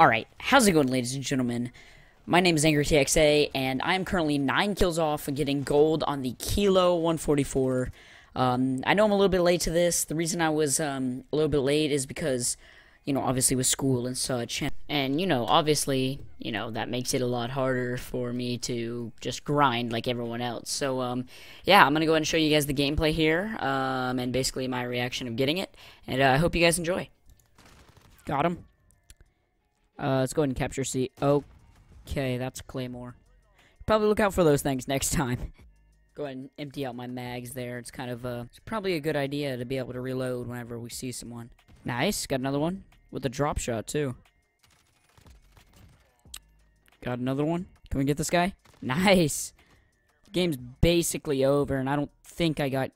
Alright, how's it going, ladies and gentlemen? My name is AngryTXA, and I am currently 9 kills off of getting gold on the Kilo 141. Um, I know I'm a little bit late to this. The reason I was um, a little bit late is because, you know, obviously with school and such. And, you know, obviously, you know, that makes it a lot harder for me to just grind like everyone else. So, um, yeah, I'm going to go ahead and show you guys the gameplay here, um, and basically my reaction of getting it. And uh, I hope you guys enjoy. Got him. Uh, let's go ahead and capture C. Okay, that's Claymore. Probably look out for those things next time. go ahead and empty out my mags there. It's kind of, uh, it's probably a good idea to be able to reload whenever we see someone. Nice, got another one. With a drop shot, too. Got another one. Can we get this guy? Nice. Game's basically over, and I don't think I got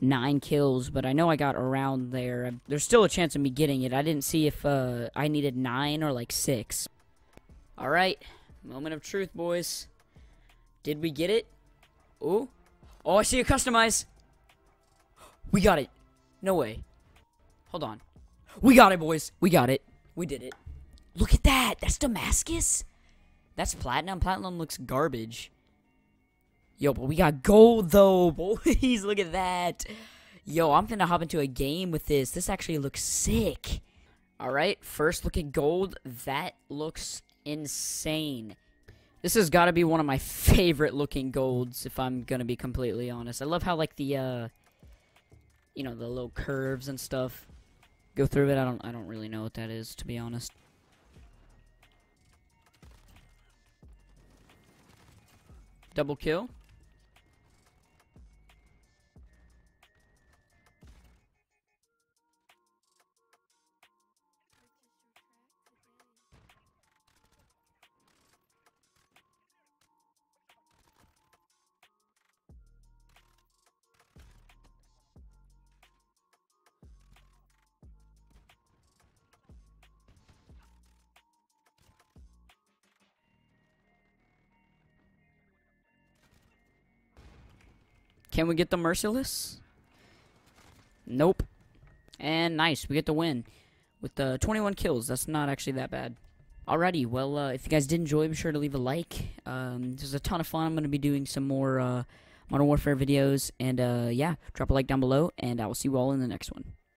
nine kills, but I know I got around there. There's still a chance of me getting it. I didn't see if uh, I needed nine or like six. All right, moment of truth, boys. Did we get it? Oh, oh, I see a customize. We got it. No way. Hold on. We got it, boys. We got it. We did it. Look at that. That's Damascus. That's platinum. Platinum looks garbage. Yo, but we got gold though, boys. Look at that. Yo, I'm gonna hop into a game with this. This actually looks sick. Alright, first look at gold. That looks insane. This has got to be one of my favorite looking golds, if I'm gonna be completely honest. I love how, like, the, uh, you know, the little curves and stuff go through it. I don't, I don't really know what that is, to be honest. Double kill. Can we get the Merciless? Nope. And nice, we get the win. With the uh, 21 kills, that's not actually that bad. Alrighty, well, uh, if you guys did enjoy, be sure to leave a like. Um, this is a ton of fun. I'm going to be doing some more uh, Modern Warfare videos. And, uh, yeah, drop a like down below, and I will see you all in the next one.